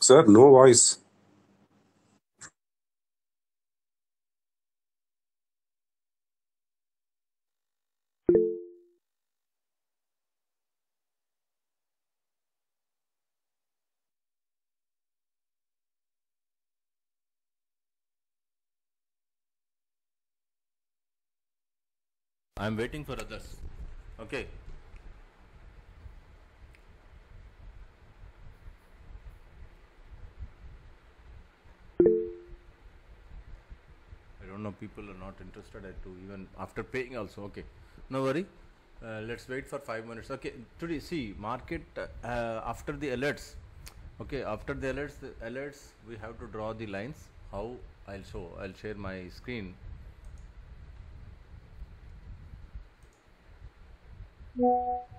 Sir, no voice. I'm waiting for others. Okay. I don't know. People are not interested at to even after paying also. Okay. No worry. Uh, let's wait for five minutes. Okay. Today, see market uh, after the alerts. Okay. After the alerts, the alerts we have to draw the lines. How I'll show. I'll share my screen. Thank you.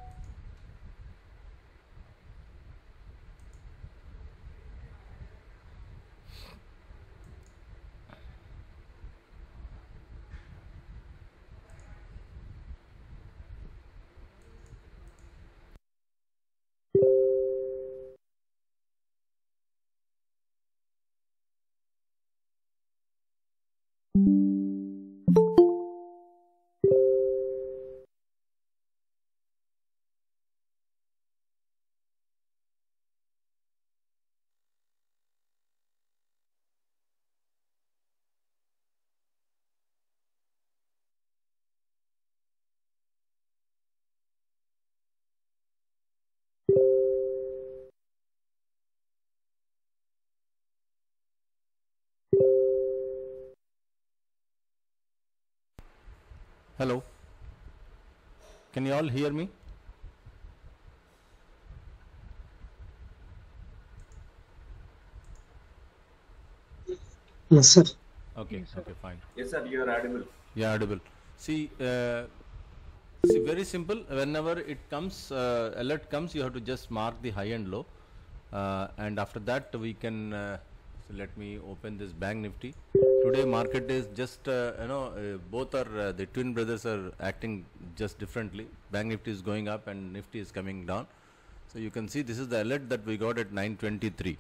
Hello. Can you all hear me? Yes, sir. Okay. Okay. Fine. Yes, sir, you are audible. Yeah, audible. See, uh, see, very simple. Whenever it comes, uh, alert comes, you have to just mark the high and low, uh, and after that we can. Uh, so let me open this Bank Nifty. Today market is just uh, you know uh, both are uh, the twin brothers are acting just differently. Bank Nifty is going up and Nifty is coming down. So you can see this is the alert that we got at 923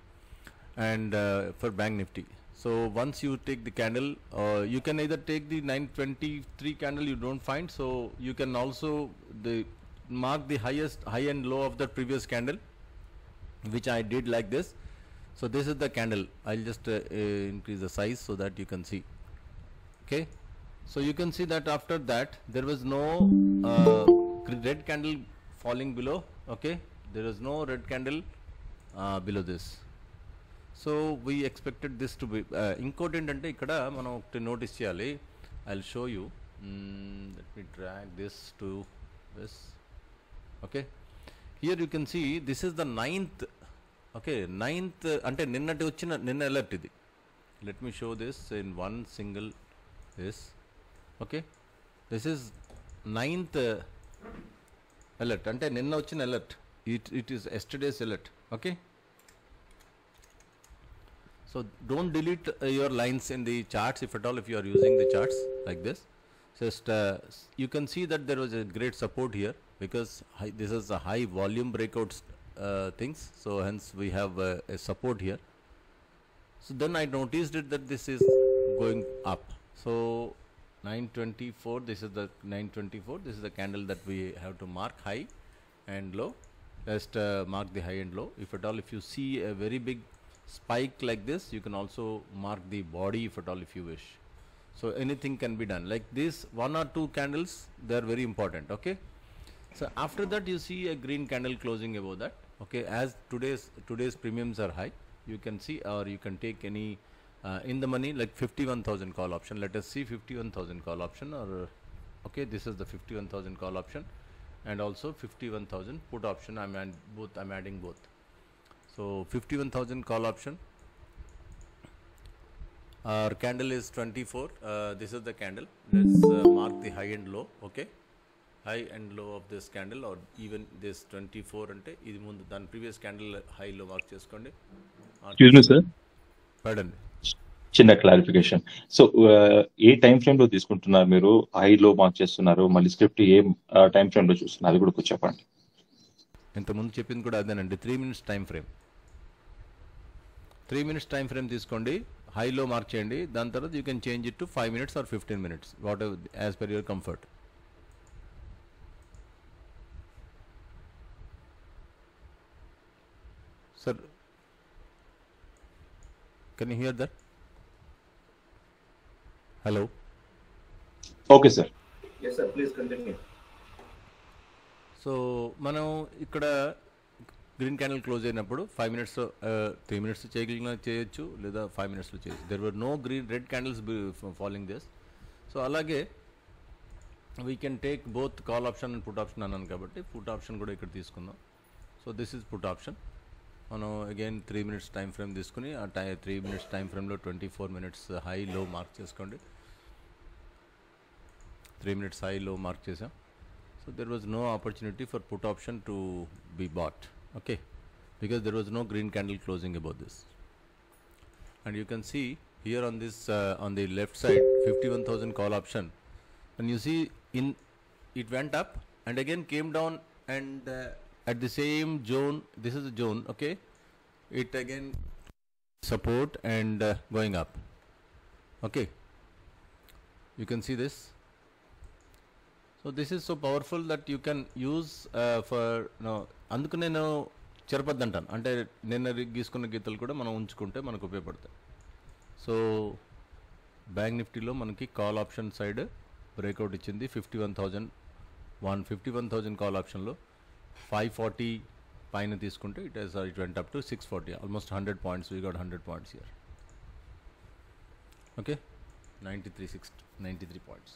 and uh, for bank nifty so once you take the candle uh, you can either take the 923 candle you don't find so you can also the mark the highest high and low of the previous candle which i did like this so this is the candle i'll just uh, uh, increase the size so that you can see okay so you can see that after that there was no uh, gr- red candle falling below okay there is no red candle uh, below this so we expected this to be ఇంకోటి ఏంటంటే ఇక్కడ మనం ఒకటి notice చేయాలి I show you let me track this to this okay here you can see this is the ninth okay ninth అంటే నిన్నటి వచ్చిన నిన్న అలర్ట్ ఇది let me show this in one single this okay this is ninth alert అంటే నిన్న వచ్చిన alert it it is yesterday's alert okay so don't delete uh, your lines in the charts if at all if you are using the charts like this just uh, s- you can see that there was a great support here because high, this is a high volume breakouts uh, things. So hence we have uh, a support here. So then i noticed it that this is going up. So 924 this is the 924 this is the candle that we have to mark high and low. Just uh, mark the high and low. If at all if you see a very big spike like this you can also mark the body if at all if you wish. So anything can be done. Like this one or two candles they are very important okay? So after that you see a green candle closing above that okay as today's today's premiums are high you can see or you can take any uh, in the money like 51000 call option. Let us see 51000 call option or uh, okay this is the 51000 call option and also 51000 put option. I'm and both i'm adding both. So 51000 call option. Our candle is 24 uh, this is the candle. Let's uh, mark the high and low okay high and low of this candle or even this 24 అంటే ఇది ముందు దాని previous candle high low mark చేసుకోండి. పడండి చిన్న clarification so ఏ time ఫ్రేమ్లో తీసుకుంటున్నారు మీరు? హైలో మార్క్ చేస్తున్నారు. మళ్ళీ స్క్రిప్ట్ ఏ టైం ఫ్రేమ్లో చూస్తున్నారు? అది కూడా చెప్పండి. ఇంతకుముందు చెప్పింది కూడా అదేనండి. Three minutes time frame three minutes time frame తీసుకోండి. హైలో మార్క్ చేయండి. దాని తర్వాత you can change it to five minutes or fifteen minutes what as per your comfort sir can you hear that hello okay sir Yes, sir. Please continue. So మనం ఇక్కడ green candle close అయినప్పుడు five minutes three minutes చేయగలిగిన చేయొచ్చు లేదా five మినిట్స్లో చేయొచ్చు there were no green red candles following this so అలాగే we can take both call option and put option అన్నాను కాబట్టి పుట్ ఆప్షన్ కూడా ఇక్కడ తీసుకుందాం so this is put option మనం again three minutes time frame తీసుకుని ఆ టై త్రీ మినిట్స్ టైం ఫ్రేమ్లో twenty four minutes high low mark చేసుకోండి three minutes high low mark చేసాం so there was no opportunity for put option to be bought okay because there was no green candle closing above this and you can see here on this uh, on the left side 51000 call option and you see in it went up and again came down and uh, at the same zone this is the zone okay? It again support and uh, going up okay? You can see this. So this is so powerful that you can use for no అందుకు నేను చెరపద్దు అంటాను అంటే నిన్న గీసుకున్న గీతలు కూడా మనం ఉంచుకుంటే మనకు ఉపయోగపడతాయి. సో బ్యాంక్ నిఫ్టీలో మనకి కాల్ ఆప్షన్ సైడ్ బ్రేక్అవుట్ ఇచ్చింది fifty one thousand one fifty one thousand call ఆప్షన్లో ఫైవ్ ఫార్టీ పైన తీసుకుంటే it is it went up to six forty almost hundred points we got hundred points here okay ninety three six ninety three points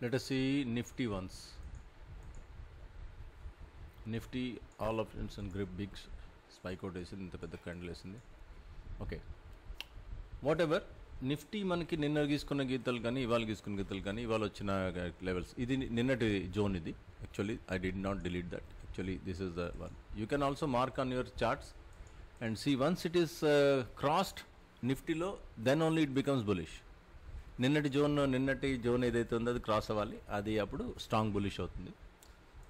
let us see nifty ones. Nifty all options and grip big spike out వేసింది ఇంత పెద్ద కండ్లు వేసింది. Okay whatever Nifty మనకి నిన్న గీసుకున్న గీతలు కానీ ఇవాళ గీసుకున్న గీతలు కానీ ఇవాళ వచ్చిన లెవెల్స్ ఇది నిన్నటి జోన్ ఇది. Actually I did not delete that actually this is the one you can also mark on your charts and see once it is crossed నిఫ్టీలో then only it becomes bullish నిన్నటి zone నిన్నటి zone ఏదైతే ఉందో అది cross అవ్వాలి. అది అప్పుడు strong bullish అవుతుంది.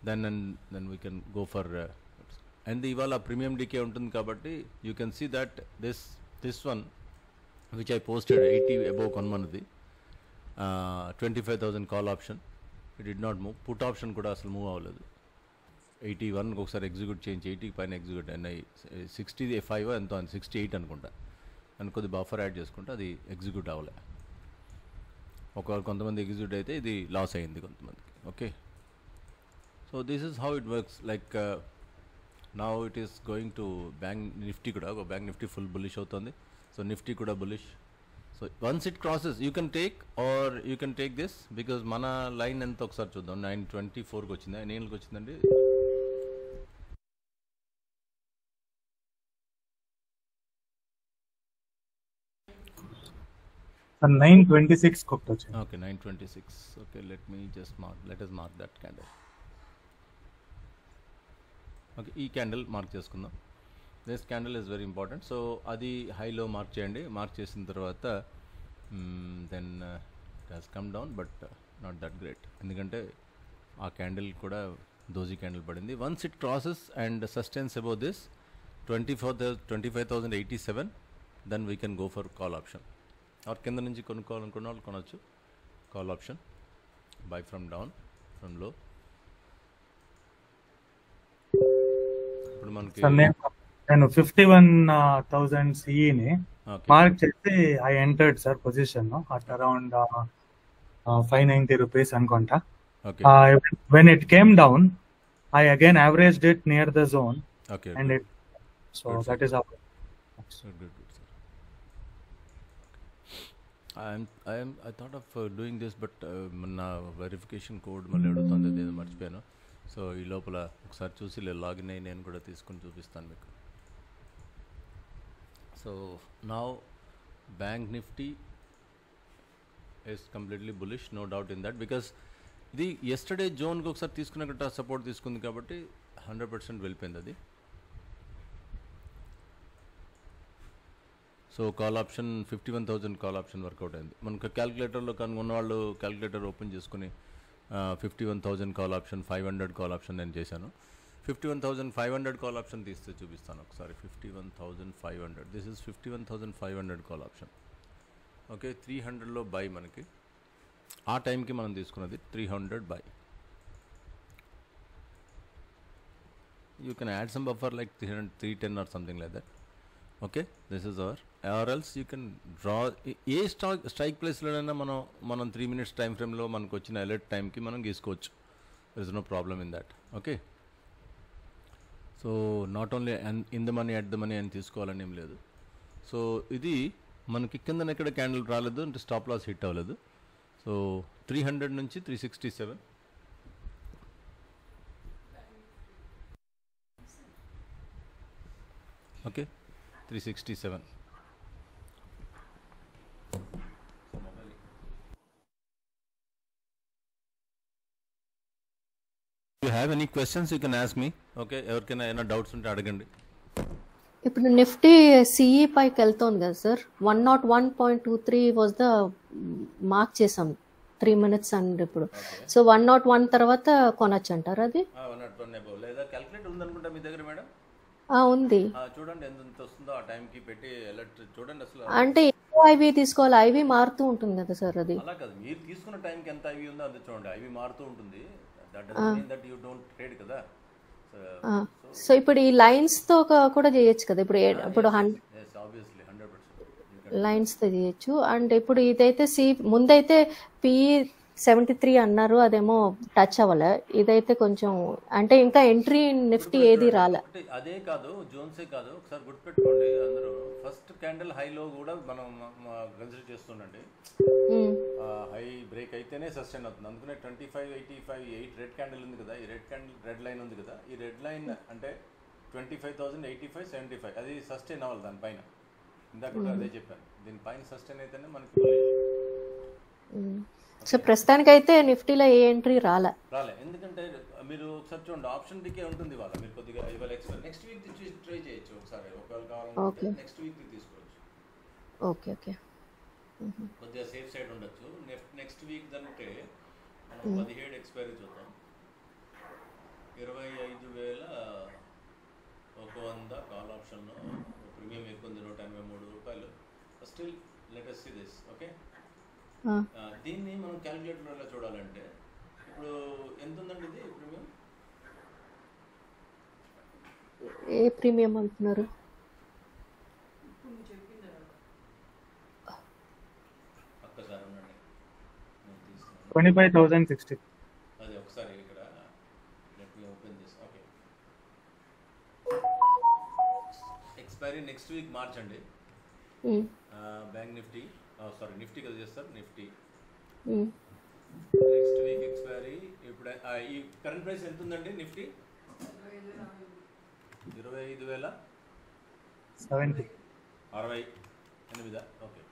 Then and then we can go for and ఇవాళ ప్రీమియం డీకే ఉంటుంది కాబట్టి you can see that this this one which I posted eighty above కొనమన్నది twenty five thousand call option it did not move put option కూడా అసలు move అవ్వలేదు eighty one ఒకసారి execute చేయించి eighty పైన execute I sixty five ఎంతో sixty eight అనుకుంటా అని కొద్ది బఫర్ యాడ్ చేసుకుంటే అది ఎగ్జిక్యూట్ అవ్వలే ఒకవేళ కొంతమంది ఎగ్జిక్యూట్ అయితే ఇది లాస్ అయింది కొంతమందికి okay so this is how it works like now it is going to bank Nifty కూడా ఒక బ్యాంక్ నిఫ్టీ ఫుల్ బులిష్ అవుతుంది సో నిఫ్టీ కూడా bullish so once it crosses you can take or you can take this because మన line ఎంత ఒకసారి చూద్దాం nine twenty ఫోర్కి వచ్చింది నైన్ ఏళ్ళకి వచ్చిందండి నైన్ ట్వంటీ సిక్స్ ఒకటి వచ్చింది okay nine twenty six okay let me just mark let is mark that candle okay ఈ క్యాండిల్ మార్క్ చేసుకుందాం. This candle is very important so అది హైలో మార్క్ చేయండి. మార్క్ చేసిన తర్వాత then it has come down but not that great ఎందుకంటే ఆ candle కూడా దోజీ క్యాండిల్ పడింది. Once it crosses and sustains above this twenty four twenty five thousand eighty seven then we can go for call option or కింద నుంచి కొనుక్కోవాలనుకున్న వాళ్ళు కొనవచ్చు call option buy from down ఫ్రమ్లో ఇప్పుడు మనకి నేను ఫిఫ్టీ వన్ థౌసండ్ సిఈని మార్క్ చేసి I entered sir position at around five ninety rupees అనుకుంటా. When it came down I again average it near the zone and it so that is this, but uh, నా verification code మళ్ళీ అడుగుతుంది మర్చిపోయాను. So ఈ లోపల ఒకసారి చూసి login అయ్యి నేను కూడా తీసుకొని చూపిస్తాను మీకు. సో నా bank Nifty is completely bullish no doubt in that because ఇది ఎస్టర్డే జోన్కి ఒకసారి తీసుకున్నట్టు సపోర్ట్ తీసుకుంది కాబట్టి హండ్రెడ్ పర్సెంట్ వెళ్ళిపోయింది అది. So call option fifty one thousand call option work out అయింది మనకు క్యాలిక్యులేటర్లో కనుగొన్న వాళ్ళు క్యాలిక్యులేటర్ ఓపెన్ చేసుకుని fifty one thousand call option five hundred call option నేను చేశాను. Fifty one thousand five hundred call option తీస్తే చూపిస్తాను ఒకసారి. Fifty one thousand five hundred this is fifty one thousand five hundred call option okay three హండ్రెడ్లో buy మనకి. ఆ టైంకి మనం తీసుకున్నది three hundred buy you can add some buffer like three hundred three ten or something like that okay this is our or else you can draw a stock strike ప్లేస్లోనైనా మనం మనం three minutes time ఫ్రేమ్లో మనకు వచ్చిన alert టైంకి మనం గీసుకోవచ్చు. Is no problem in that okay so not only in the money at the money అని తీసుకోవాలని ఏం లేదు. సో ఇది మనకి కిందన ఎక్కడ క్యాండిల్ రాలేదు అంటే స్టాప్ లాస్ హిట్ అవ్వలేదు. సో త్రీ హండ్రెడ్ నుంచి three sixty seven okay three sixty seven you have any questions you can ask me okay ఎవరికైనా ఏమైనా డౌట్స్ ఉంటే అడగండి. ఇప్పుడు నిఫ్టీ సిఈ పైకి వెళ్తోంది కదా sir one nought one point two three was the mark చేసాం త్రీ మినిట్స్ అండ్ ఇప్పుడు. సో వన్ నాట్ వన్ తర్వాత కొనొచ్చు అంటారు అది? ఉంది. అంటే ఐవి తీసుకోవాలి. ఐవి మారుతూ ఉంటుంది కదా సార్ అది. అలా కాదు. మీరు తీసుకున్న టైంకి ఎంత ఐవి ఉందో అది చూడండి. ఐవి మారుతూ ఉంటుంది. సో ఇప్పుడు ఈ లైన్స్తో కూడా చేయొచ్చు కదా. ఇప్పుడు ఇప్పుడు లైన్స్తో చేయొచ్చు. అండ్ ఇప్పుడు ఇదైతే సి ముందైతే పిఈ సెవెంటీ త్రీ అన్నారు అదేమో టచ్ అవ్వలే. ఇదైతే కొంచెం అంటే ఇంకా ఎంట్రీ నిఫ్టీ ఏది రాలే. అదే కాదు జోన్సే కాదు ఒకసారి గుర్తుపెట్టుకోండి అందరూ. ఫస్ట్ క్యాండిల్ హైలో కూడా మనం కన్సిడర్ చేస్తుండండి. హై బ్రేక్ అయితేనే సస్టైన్ అవుతుంది. అందుకనే twenty five eighty five eight red candle ఉంది కదా ఈ రెడ్ క్యాండిల్ రెడ్ లైన్ ఉంది కదా ఈ రెడ్ లైన్ అంటే twenty five thousand eighty five seventy five అది సస్టైన్ అవ్వాలి దానిపైన ఇందాక కూడా అదే చెప్పాను. దీనిపైన సస్టైన్ అయితేనే మనకి. సో ప్రస్తుతానికైతే నిఫ్టీలో ఏ ఎంట్రీ రాలే. రాలే. ఎందుకంటే మీరు ఒకసారి చూడండి ఆప్షన్ డికే ఉంటుంది వాళ్ళ మీరు కొద్దిగా ఇవాళ ఎక్స్పెక్ట్ నెక్స్ట్ వీక్ ట్రై చేయొచ్చు ఒకసారి ఒకవేళ కావాలంటే. నెక్స్ట్ వీక్ తీసుకోవచ్చు. Okay okay. కొద్దిగా సేఫ్ సైడ్ ఉండొచ్చు. నెక్స్ట్ వీక్ అంటే మనం పదిహేడు ఎక్స్పైరీ చూద్దాం. ఇరవై ఐదు వేల ఒక వంద కాల్ ఆప్షన్ ప్రీమియం ఎక్కువ ఉంది నూట ఎనభై మూడు రూపాయలు. Still latest see this okay దీన్ని మనం క్యాలిక్యులేటర్లో చూడాలంటే ఇప్పుడు ఎంత ఉందండి ఇది ప్రీమియం ఏ ప్రీమియం అంటున్నారు? ట్వంటీ ఫైవ్ థౌసండ్ సిక్స్టీ అదే ఒకసారి ఇక్కడ let me open this okay expiry next week March అండి. బ్యాంక్ నిఫ్టీ సారీ నిఫ్టీ కదా చేస్తారు? నిఫ్టీ. నెక్స్ట్ వీక్ ఎక్స్పైరీ ఇప్పుడు ఈ కరెంట్ ప్రైస్ ఎంత ఉందండి నిఫ్టీ ఇరవై ఐదు వేల. సెవెంటీ. అరవై. ఎనిమిదా? ఓకే.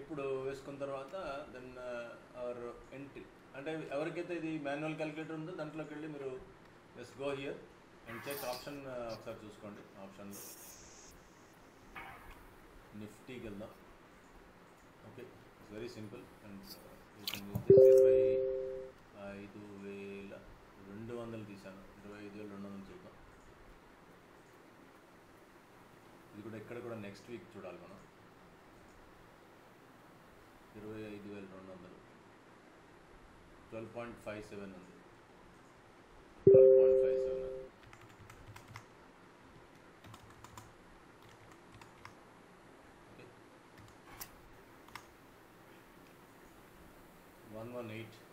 ఇప్పుడు వేసుకున్న తర్వాత దెన్ అవర్ ఎంట్రీ అంటే ఎవరికైతే ఇది మాన్యువల్ క్యాలిక్యులేటర్ ఉందో దాంట్లోకి వెళ్ళి మీరు just go here and check option ఒకసారి చూసుకోండి. ఆప్షన్ నిఫ్టీకి వెళ్దాం okay it's very simple and ఇరవై ఐదు వేల రెండు వందలు తీసాను ఇరవై ఐదు వేల రెండు వందలు చూద్దాం. ఇది కూడా ఇక్కడ కూడా నెక్స్ట్ వీక్ చూడాలి మనం. ఇరవై ఐదు వేల రెండు వందలు. ట్వెల్వ్ పాయింట్ ఫైవ్ సెవెన్ ఉంది. 118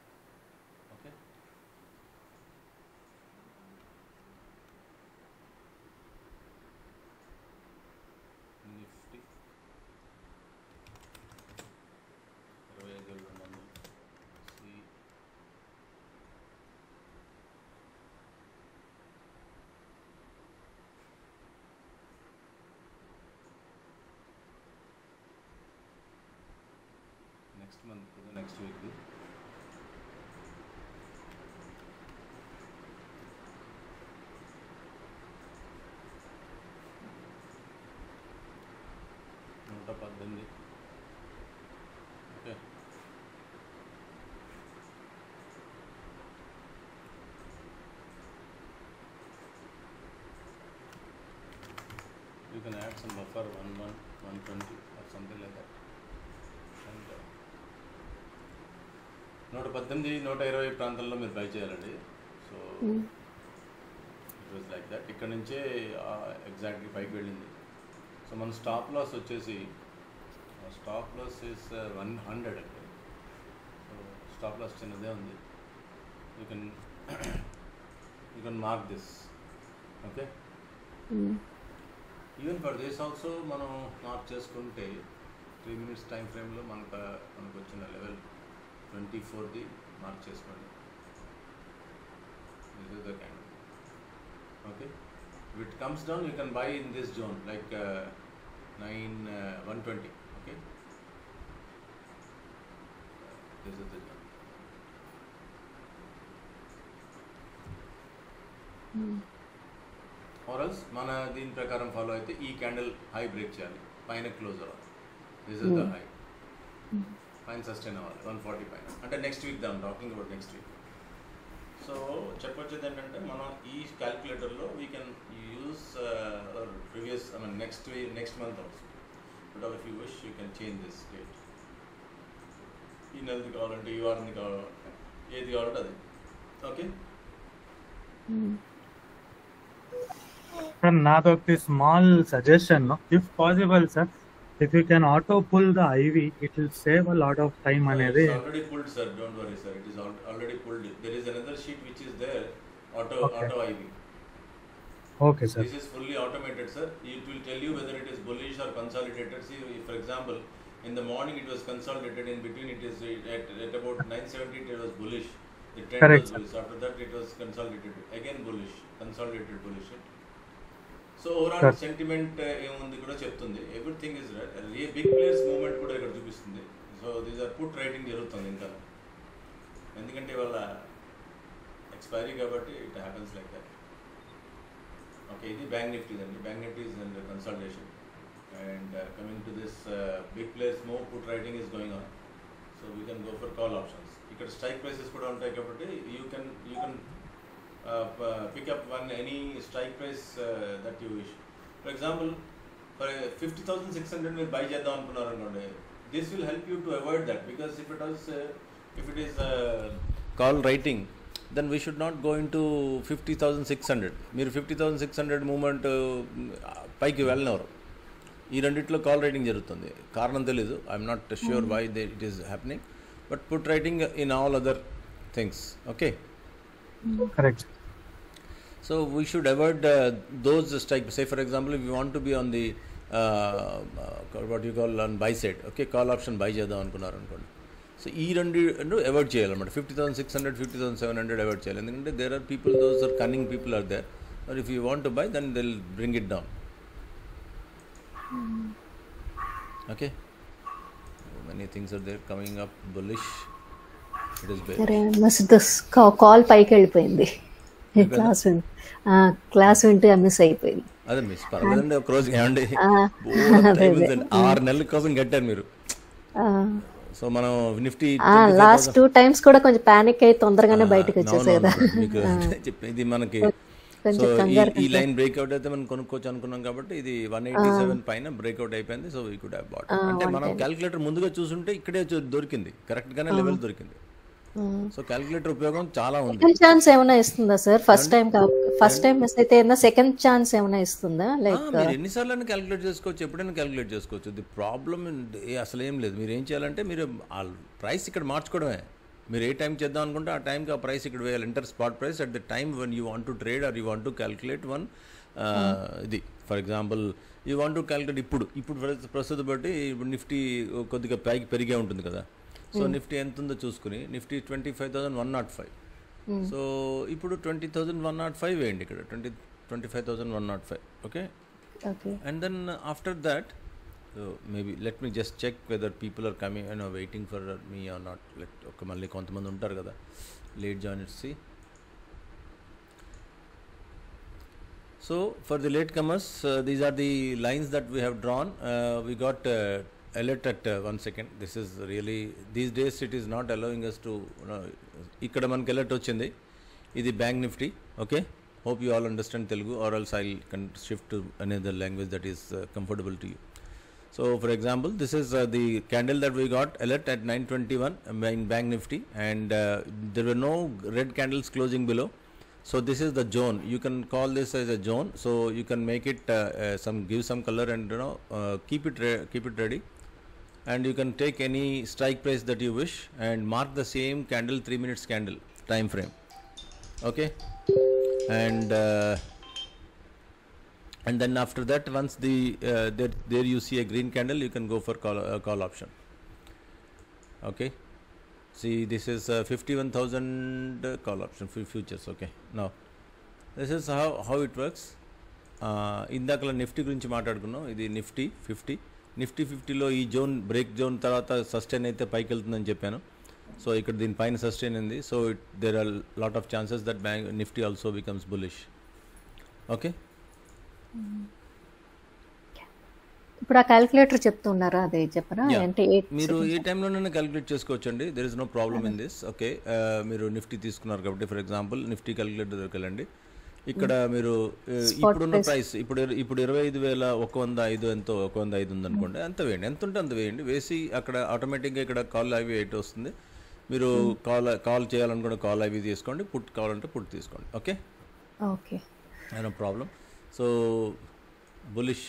had some buffer 1 1 120 or something like that. And uh, నూట పద్దెనిమిది నూట ఇరవై ప్రాంతాల్లో మీరు బై చేయాలండి. So it was like that ఇక్కడ నుంచే ఎగ్జాక్ట్లీ పైకి వెళ్ళింది. సో మన స్టాప్ లాస్ వచ్చేసి stop loss is one hundred అండి. సో స్టాప్ లాస్ చిన్నదే ఉంది. You can you can mark this okay even for this also మనం మార్క్ చేసుకుంటే త్రీ మినిట్స్ టైం ఫ్రేమ్లో మనకు మనకు వచ్చిన లెవెల్ ట్వంటీ ఫోర్ది మార్క్ చేసుకోండి. This is the candle okay it comes down you can buy in this zone like nine one twenty okay this is the zone Mm-hmm. Zone or else మన దీని ప్రకారం follow అయితే ఈ candle high break చేయాలి. పైన close అవ్వాలి. This is the high పైన sustain అవ్వాలి. వన్ ఫార్టీ పైన. అంటే నెక్స్ట్ వీక్ దాని talking about next week so చెప్పొచ్చేది ఏంటంటే మనం ఈ క్యాల్కులేటర్లో we can use previous I mean next we next month also but if you wish you can change this date ఈ నెలది కావాలంటే ఈ వారంది కావాలంటే ఏది కావాలంటే అది. Okay Sir, now a small suggestion, no? if possible, sir, if you can auto pull the IV, it will save a lot of time. No, it's already pulled, sir. Don't worry, sir. It is al already pulled. There is another sheet which is there, auto okay. auto IV. Okay, sir. This is fully automated, sir. It will tell you whether it is bullish or consolidated. See, for example, in the morning it was consolidated. In between, it is uh, at, at about 9:70 it was bullish. The trend Correct, was bullish. After that, it was consolidated. Again bullish, consolidated bullish. So overall. Sentiment ఏముంది కూడా చెప్తుంది. Everything is a big players movement కూడా ఇక్కడ చూపిస్తుంది. So these are put writing జరుగుతుంది ఇంకా. ఎందుకంటే వాళ్ళ ఎక్స్పైరీ కాబట్టి it happens like that okay ఇది బ్యాంక్ నిఫ్టీ అండి. Bank Nifty is and consultation and coming to this big players move put writing is going on so we can go for call options ఇక్కడ strike prices కూడా ఉంటాయి కాబట్టి you can you can up one any strike price that you wish for example for fifty thousand six hundred మీరు buy చేద్దాం అనుకున్నారు అనుకోండి this will help you to avoid that because if it was if it is call writing then we should not go into fifty thousand six hundred మీరు fifty thousand six hundred moment పైకి వెళ్ళినవారు ఈ రెండిట్లో call writing జరుగుతుంది. కారణం తెలీదు. I'm not sure why they it is happening but put writing in all other things okay correct So we should avoid uh, those strike. Say for example, if you want to be on the uh, uh, what you call on buy side, okay, call option buy చేద్దాం అనుకున్నారు అనుకోండి so ఈ రెండు రెండు avoid చేయాలన్నమాట fifty thousand six hundred fifty thousand seven hundred avoid చేయాలి ఎందుకంటే there are people those are cunning people are there but if you want to buy then they'll bring it down okay many things are there coming up bullish అరే మస్తు call పైకి వెళ్ళిపోయింది class class వింటే miss అయిపోయింది. అదే miss పర్లేదండి ఒక రోజు ఏమండి. ఆరు నెలల కోసం కట్టారు మీరు. సో మనం నిఫ్టీ లాస్ట్ టూ టైమ్స్ కూడా కొంచెం పానిక్ అయి తొందరగానే బయటకు వచ్చేసాయి కదా ఇది మనకి. సో ఈ లైన్ బ్రేక్అవుట్ అయితే మనం కొనుక్కోవచ్చు అనుకున్నాం కాబట్టి ఇది వన్ ఎయిటీ సెవెన్ పైన బ్రేక్అవుట్ అయిపోయింది. So we could have bought అంటే మనం క్యాలిక్యులేటర్ ముందుగా చూసుంటే ఇక్కడే దొరికింది. కరెక్ట్ గానే లెవెల్ దొరికింది. సో క్యాలిక్యులేటర్ ఉపయోగం చాలా ఉంది. సెకండ్ ఛాన్స్ ఏమైనా ఇస్తుందా sir first time first time miss అయితే ఏదైనా సెకండ్ ఛాన్స్ ఏమైనా ఇస్తుందా? లైక్ మీరు ఎన్నిసార్లు క్యాలిక్యులేట్ చేసుకోవచ్చు ఎప్పుడైనా క్యాలిక్యులేట్ చేసుకోవచ్చు. ది ప్రాబ్లమ్ అసలు ఏం లేదు. మీరు ఏం చేయాలంటే మీరు ఆ ప్రైస్ ఇక్కడ మార్చుకోవడమే. మీరు ఏ టైం చేద్దాం అనుకుంటే ఆ టైంకి ఆ ప్రైస్ ఇక్కడ వేయాలి. Enter spot price at the time one you want to trade or you want to calculate one ఇది. For example you want to calculate ఇప్పుడు. ఇప్పుడు ప్రస్తు- ప్రస్తుతం బట్టి ఇప్పుడు నిఫ్టీ కొద్దిగా పైకి పెరిగే ఉంటుంది కదా. So hmm. నిఫ్టీ ఎంత ఉందో చూసుకుని Nifty twenty five thousand one nought five. Hmm. So ఇప్పుడు twenty thousand one nought five వేయండి ఇక్కడ twenty twenty five thousand one nought five okay? And then after that maybe let me just check whether people are coming and waiting for me or not let ఒక మళ్ళీ కొంతమంది ఉంటారు కదా late join C so for the latecomers these are the lines that we have drawn we got uh, we got uh, alert at uh, one second this is really these days it is not allowing us to you know, ఇక్కడ మనకి alert వచ్చింది ఇది bank Nifty okay hope you all understand telugu or else i'll can shift to another language that is uh, comfortable to you so for example this is uh, the candle that we got alert at 921 um, in bank nifty and uh, there were no red candles closing below so this is the zone you can call this as a zone so you can make it uh, uh, some give some color and you know uh, keep it re- keep it ready and you can take any strike price that you wish and mark the same candle 3 minutes candle time frame okay and uh, and then after that once the uh, there, there you see a green candle you can go for call, uh, call option okay see this is uh, 51000 uh, call option for futures okay now this is how how it works ఇందాకలా Nifty గురించి మాట్లాడుకున్నాం ఇది Nifty fifty Nifty ఫిఫ్టీలో ఈ zone break zone తర్వాత sustain అయితే పైకి వెళ్తుందని చెప్పాను. సో ఇక్కడ దీనిపైన సస్టైన్ ఉంది. So it there are lot of chances that bank Nifty also becomes bullish okay ఇప్పుడు ఆ క్యాలిక్యులేటర్ చెప్తున్నారా? అదే చెప్పరా. అంటే మీరు ఏ. టైంలోనైనా క్యాలిక్యులేట్ చేసుకోవచ్చు అండి there is no problem in this okay మీరు నిఫ్టీ తీసుకున్నారు కాబట్టి ఫర్ ఎగ్జాంపుల్ నిఫ్టీ క్యాలిక్యులేటర్ దగ్గరికి వెళ్ళండి. ఇక్కడ మీరు ఇప్పుడున్న. ప్రైస్ ఇప్పుడు ఇప్పుడు ఇరవై ఐదు వేల ఒక వంద ఐదు ఎంతో ఒక వంద ఐదు ఉందనుకోండి అంత వేయండి? ఎంత ఉంటే అంత వేయండి. వేసి అక్కడ ఆటోమేటిక్గా ఇక్కడ కాల్ ఐవి ఎయిట్ వస్తుంది. మీరు కాల్ కాల్ చేయాలనుకుంటే కాల్ ఐవి తీసుకోండి. పుట్ కావాలంటే పుట్ తీసుకోండి. Okay? Okay. No problem so bullish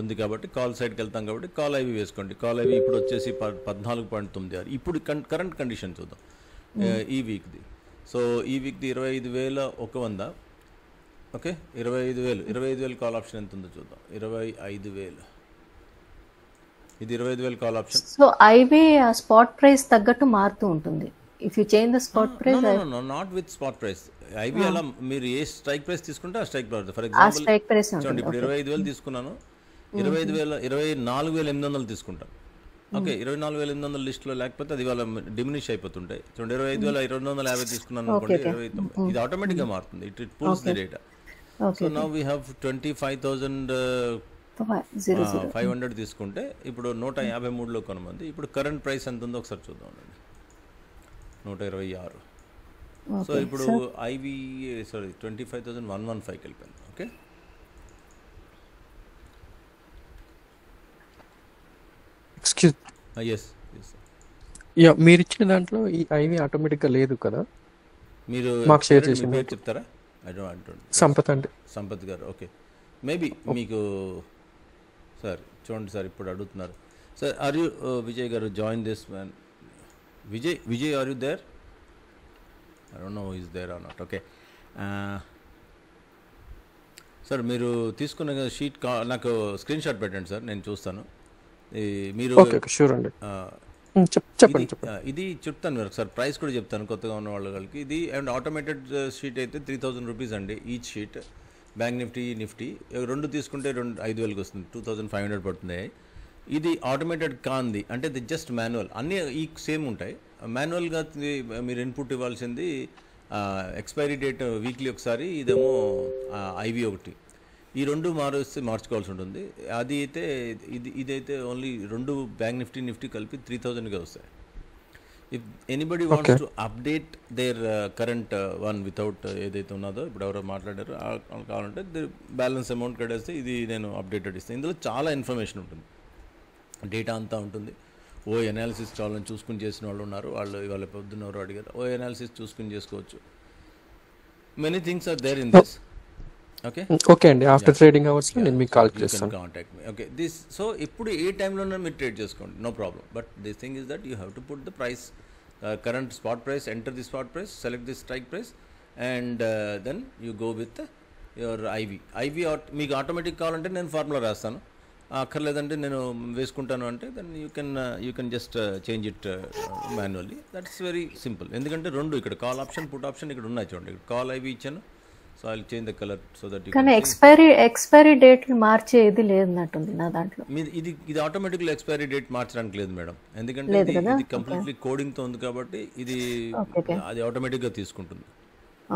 ఉంది కాబట్టి కాల్ సైడ్కి వెళ్తాం కాబట్టి కాల్ ఐవి వేసుకోండి. కాల్ ఐవి ఇప్పుడు వచ్చేసి ప పద్నాలుగు పాయింట్ తొమ్మిది ఆరు. ఇప్పుడు కరెంట్ కండిషన్ చూద్దాం. Uh, ఈ వీక్ది సో ఈ వీక్ది ఇరవై ఐదు వేల ఒక వంద. ఓకే? ఇరవై ఐదు వేలు. ఇరవై ఐదు వేలు కాల్ ఆప్షన్ ఎంత ఉందో చూద్దాం. ఇరవై ఐదు వేలు. ఇది ఇరవై ఐదు వేలు call option. So IV spot price తగ్గట్టు మారుతూ ఉంటుంది. If you change the spot price not with spot price IV అలా మీరు ఏ స్ట్రైక్ ప్రైస్ తీసుకుంటే ఆ strike price. For example strike price చూడండి ఇప్పుడు ఇరవై ఐదు వేలు తీసుకున్నాను. ఇరవై ఐదు వేల ఇరవై నాలుగు వేల ఎనిమిది వందలు తీసుకుంటాను ఓకే ఇరవై నాలుగు వేల ఎనిమిది వందల లిస్ట్లో లేకపోతే అది వాళ్ళ డిమినిష్ అయిపోతుంటాయి. చూడండి ఇరవై ఐదు వేల ఇరవై వందల యాభై తీసుకున్నాను అనుకోండి ఇరవై ఇది ఆటోమేటిక్గా మారుతుంది. It it pulls the data so now we have twenty five thousand five hundred తీసుకుంటే ఇప్పుడు నూట యాభై మూడులో కొనమంది. ఇప్పుడు కరెంట్ ప్రైస్ ఎంత ఉందో ఒకసారి చూద్దాం అండి. నూట ఇరవై ఆరు. సో ఇప్పుడు IV sorry twenty five thousand one one ఫైవ్కి వెళ్ళిపోయాను okay excuse yes yes yeah మీరు ఇచ్చిన దాంట్లో ఈ ఐవి ఆటోమేటిక్గా లేదు కదా? మీరు మాకు చేసింది. పేరు చెప్తారా? I don't I don't Sampath అంటే సంపత్ గారు ఓకే. మేబీ మీకు సార్ చూడండి సార్ ఇప్పుడు అడుగుతున్నారు. Sir are you Vijay garu join this man Vijay Vijay are you there I don't know is there or not okay sir మీరు తీసుకున్న sheet కా నాకు స్క్రీన్ షాట్ పెట్టండి సార్ నేను చూస్తాను. ఈ మీరు షూర్ అండి. చెప్పండి ఇది చెప్తాను మీరు ఒకసారి ప్రైస్ కూడా చెప్తాను కొత్తగా ఉన్న వాళ్ళకి. ఇది అండ్ ఆటోమేటెడ్ షీట్ అయితే త్రీ థౌజండ్ రూపీస్ అండి each sheet bank Nifty Nifty రెండు తీసుకుంటే రెండు ఐదు వేలకు వస్తుంది టూ థౌజండ్ ఫైవ్ హండ్రెడ్ పడుతుంది. ఇది ఆటోమేటెడ్ కాంది అంటే ఇది జస్ట్ మాన్యువల్ అన్నీ ఈ సేమ్ ఉంటాయి. మాన్యువల్గా మీరు ఇన్పుట్ ఇవ్వాల్సింది ఎక్స్పైరీ డేట్ వీక్లీ ఒకసారి ఇదేమో ఐవి ఒకటి. ఈ రెండు మారుస్తే మార్చుకోవాల్సి ఉంటుంది. అది అయితే ఇది ఇదైతే ఓన్లీ రెండు బ్యాంక్ నిఫ్టీ నిఫ్టీ కలిపి త్రీ థౌజండ్గా వస్తాయి. If anybody wants to update their current one without ఏదైతే ఉన్నదో ఇప్పుడు ఎవరో మాట్లాడారో కావాలంటే బ్యాలెన్స్ అమౌంట్ కట్టేస్తే ఇది నేను అప్డేటెడ్ ఇస్తాను. ఇందులో చాలా ఇన్ఫర్మేషన్ ఉంటుంది. డేటా అంతా ఉంటుంది. ఓ ఎనాలిసిస్ చాలా చూసుకుని చేసిన వాళ్ళు ఉన్నారు. వాళ్ళు ఇవాళ పొద్దున్న ఎవరు అడిగారు. ఓ ఎనాలిసిస్ చూసుకుని చేసుకోవచ్చు. Many things are there in this okay okay అండి ఆఫ్టర్ ట్రేడింగ్ అవర్స్లో నేను మీకు కాల్ చేస్తాను. Contact me okay this so ఇప్పుడు ఏ టైంలోనే మీరు ట్రేడ్ చేసుకోండి no problem but this thing is that you have to put the price current spot price enter the spot price select the strike price and then you go with your IV IV మీకు automatic కావాలంటే నేను formula రాస్తాను. అక్కర్లేదంటే నేను వేసుకుంటాను అంటే then you can you can just change it manually that's very simple ఎందుకంటే రెండు ఇక్కడ కాల్ ఆప్షన్ పుట్ ఆప్షన్ ఇక్కడ ఉన్నాయి చూడండి. ఇక్కడ కాల్ ఐవి ఇచ్చాను. So I change the colour so that కానీ ఎక్స్పైరీ ఎక్స్పైరీ డేట్ మార్చేది లేదన్నట్టుంది నా దాంట్లో. ఇది ఇది ఆటోమేటిక్గా ఎక్స్పైరీ డేట్ మార్చడానికి లేదు మేడం. ఎందుకంటే ఇది? ఇది కంప్లీట్లీ కోడింగ్తో ఉంది కాబట్టి ఇది. అది ఆటోమేటిక్గా తీసుకుంటుంది.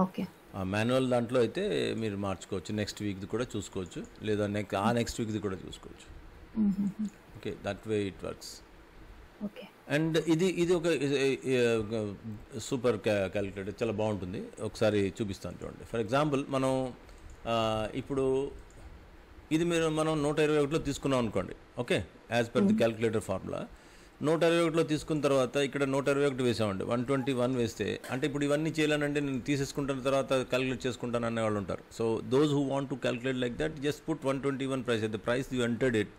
ఓకే. ఆ మాన్యువల్ దాంట్లో అయితే మీరు మార్చుకోవచ్చు. నెక్స్ట్ వీక్ది కూడా చూసుకోవచ్చు. లేదా నెక్స్ట్ ఆ నెక్స్ట్ వీక్ది కూడా చూసుకోవచ్చు. Okay that way it works okay. And ఇది ఇది ఒక సూపర్ క్యాలిక్యులేటర్. చాలా బాగుంటుంది. ఒకసారి చూపిస్తాను చూడండి. ఫర్ ఎగ్జాంపుల్ మనం ఇప్పుడు ఇది మీరు మనం నూట ఇరవై ఒకటిలో తీసుకున్నాం అనుకోండి. Okay? As per the calculator formula నూట ఇరవై ఒకటిలో తీసుకున్న తర్వాత ఇక్కడ నూట ఇరవై ఒకటి వేసామండి. వన్ ట్వంటీ వన్ వేస్తే అంటే ఇప్పుడు ఇవన్నీ చేయాలనంటే నేను తీసేసుకుంటాను తర్వాత క్యాలిక్యులేట్ చేసుకుంటాను అనే వాళ్ళు ఉంటారు. So those who want to calculate like that just put one twenty one price the price you entered it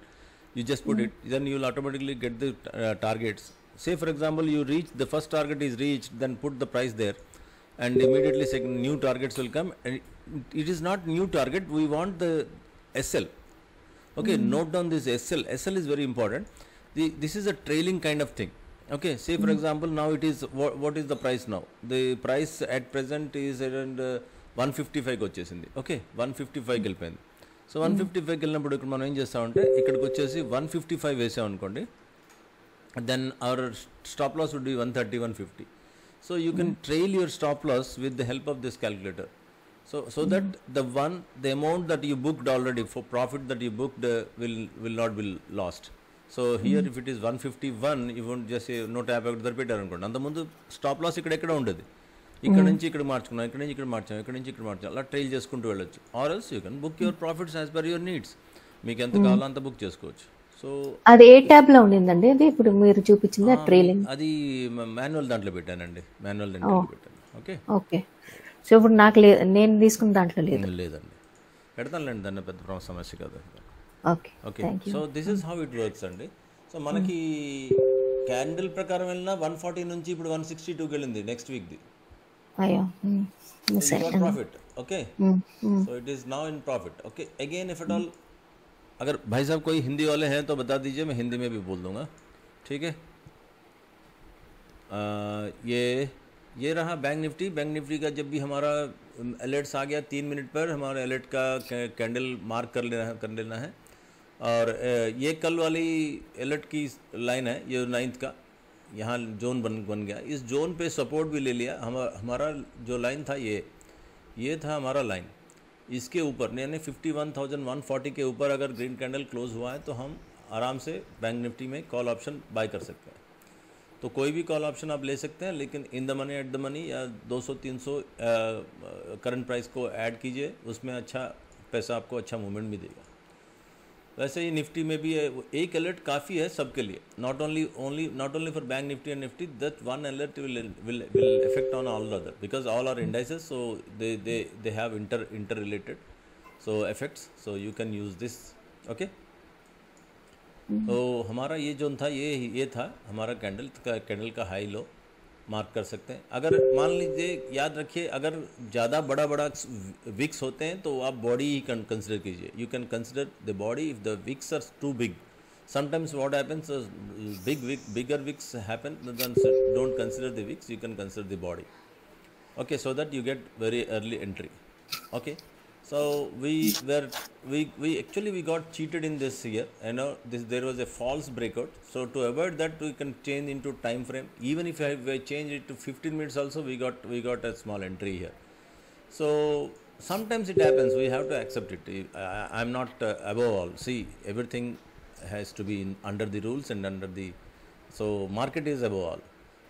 you just put it then you will automatically get the uh, targets say for example you reach the first target is reached then put the price there and immediately second new targets will come and it- it is not new target we want the sl okay note down this sl sl is very important the, this is a trailing kind of thing okay say for example now it is what, what is the price now the price at present is around uh, 155 వచ్చేసింది okay one fifty ఫైవ్కి వెళ్ళిపోయింది so one fifty ఫైవ్కి వెళ్ళినప్పుడు ఇక్కడ మనం ఏం చేస్తామంటే ఇక్కడికి వచ్చేసి వన్ ఫిఫ్టీ ఫైవ్ వేసాం అనుకోండి. Then our stop loss would be one thirty one fifty so you can trail your stop loss with the help of this calculator so so that the one the amount that you booked already for profit that you booked will will not will lost so here if it is one fifty one ఇవ్వండి just నూట యాభై ఒకటి దొరిపెట్టారు అనుకోండి అంతకుముందు stop loss ఇక్కడ ఎక్కడ ఉండేది? ఇక్కడ నుంచి ఇక్కడ మార్చుకున్నాం ఇక్కడ నుంచి ఇక్కడ మార్చాం ఇక్కడ నుంచి ఇక్కడ మార్చాం. అలా ట్రైల్ చేసుకుంటూ వెళ్ళొచ్చు. Or else you can book your profits as per your needs మీకు ఎంత కావాలో అంత బుక్ చేసుకోవచ్చు. సో అది ఏ ట్యాబ్లో ఉండిందండి? అది ఇప్పుడు మీరు చూపించింది ట్రైలింగ్ అది మాన్యువల్ దాంట్లో పెట్టానండి. మాన్యువల్ దాంట్లో పెట్టాను. ఓకే ఓకే సో ఇప్పుడు నాకు లేదు నేను తీసుకున్న దాంట్లో లేదు. లేదండి. పెడతానులేండి దాన్ని పెద్ద సమస్య కాదు. Okay okay so this is how it works అండి. సో మనకి క్యాండిల్ ప్రకారం వెళ్ళినా వన్ ఫార్టీ నుంచి ఇప్పుడు వన్ సిక్స్టీ టూకి వెళ్ళింది నెక్స్ట్ వీక్ది Hmm. अगर भाई साहब कोई हिंदी वाले हैं तो बता दीजिए मैं हिंदी में भी बोल दूँगा। ठीक है? ये ये रहा बैंक निफ्टी। बैंक निफ्टी का जब भी हमारा अलर्ट्स आ गया तीन मिनट पर हमारे अलर्ट का कैंडल मार्क कर लेना कर लेना है। और ये कल वाली अलर्ट की लाइन है ये नाइन्थ का। यहाँ जोन बन बन गया। इस जोन पे सपोर्ट भी ले लिया। हम, हमारा जो लाइन था ये ये था हमारा लाइन इसके ऊपर, यानी fifty one thousand one forty के ऊपर अगर ग्रीन कैंडल क्लोज हुआ है तो हम आराम से बैंक निफ्टी में कॉल ऑप्शन बाय कर सकते हैं। तो कोई भी कॉल ऑप्शन आप ले सकते हैं, लेकिन in the money at the money या 200 300 करंट प्राइस को ऐड कीजिए, उसमें अच्छा पैसा आपको अच्छा मूवमेंट भी देगा। वैसे ही निफ्टी में भी है एक अलर्ट काफ़ी है सबके लिए। Not only only not only for bank Nifty and Nifty that one alert will will will effect on all other because all are indices so they they they have inter inter related so effects so you can use this okay तो हमारा ये जो था ये ये था हमारा candle का कैंडल का हाई लो मार्क कर सकते हैं। अगर मान लीजिए, याद रखिए, अगर ज़्यादा बड़ा बड़ा विक्स होते हैं तो आप बॉडी ही कंसिडर कीजिए। You can consider the body if the wicks are too big sometimes what happens big wick bigger wicks happen don't consider the wicks you can consider the body okay so that you get very early entry okay? So we were we we actually we got cheated in this year. You know this there was a false breakout. So to avoid that we can change into time frame. Even if I, change it to 15 minutes also we got we got a small entry here. So sometimes it happens. We have to accept it. I, i'm not uh, above all. See everything has to be in, under the rules and under the so market is above all